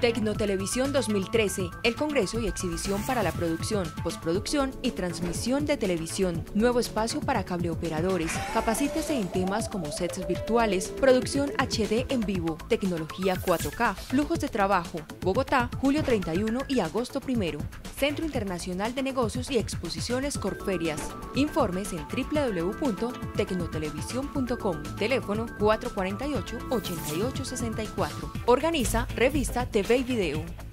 Tecnotelevisión 2013, el Congreso y Exhibición para la Producción, Postproducción y Transmisión de Televisión. Nuevo espacio para cableoperadores. Capacítese en temas como sets virtuales, producción HD en vivo, tecnología 4K, flujos de trabajo. Bogotá, julio 31 y agosto 1. Centro Internacional de Negocios y Exposiciones Corferias. Informes en www.tecnotelevisión.com. Teléfono 448-8864. Organiza Revista TV y Video.